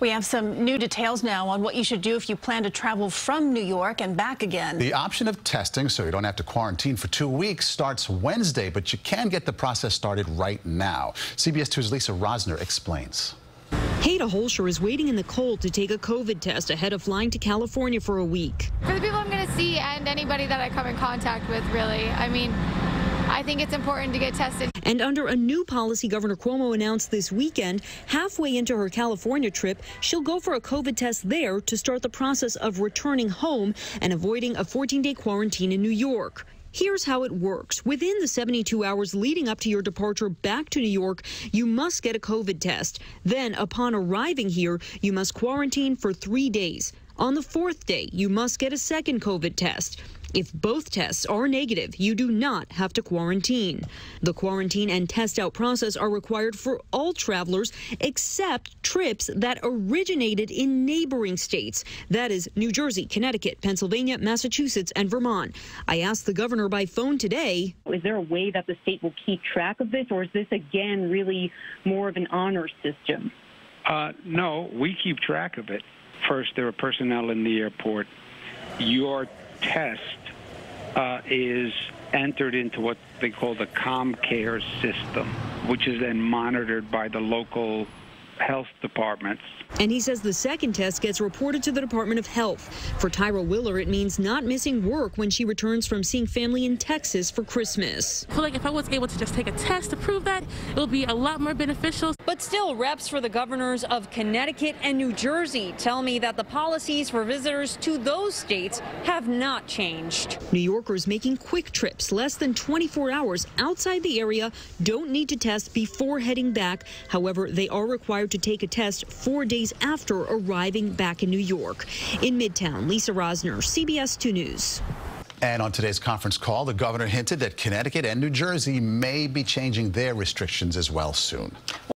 We have some new details now on what you should do if you plan to travel from New York and back again. The option of testing so you don't have to quarantine for two weeks starts Wednesday, but you can get the process started right now. CBS 2's Lisa Rozner explains. Hada Holscher is waiting in the cold to take a COVID test ahead of flying to California for a week. For the people I'm going to see and anybody that I come in contact with, really. I mean, I think it's important to get tested. And under a new policy Governor Cuomo announced this weekend, halfway into her California trip, she'll go for a COVID test there to start the process of returning home and avoiding a 14 day quarantine in New York. Here's how it works. Within the 72 hours leading up to your departure back to New York, you must get a COVID test. Then, upon arriving here, you must quarantine for three days. On the fourth day, you must get a second COVID test. If both tests are negative, you do not have to quarantine. The quarantine and test out process are required for all travelers except trips that originated in neighboring states. That is New Jersey, Connecticut, Pennsylvania, Massachusetts, and Vermont. I asked the governor by phone today. Is there a way that the state will keep track of this, or is this again really more of an honor system? Uh, no, we keep track of it. First, there are personnel in the airport. Your test uh, is entered into what they call the CommCare system, which is then monitored by the local health departments. And he says the second test gets reported to the Department of Health. For Tyra Willer, it means not missing work when she returns from seeing family in Texas for Christmas. I feel like if I was able to just take a test to prove that, it would be a lot more beneficial. But still, reps for the governors of Connecticut and New Jersey tell me that the policies for visitors to those states have not changed. New Yorkers making quick trips less than 24 hours outside the area don't need to test before heading back. However, they are required to take a test four days after arriving back in New York. In Midtown, Lisa Rozner, CBS 2 News. And on today's conference call, the governor hinted that Connecticut and New Jersey may be changing their restrictions as well soon.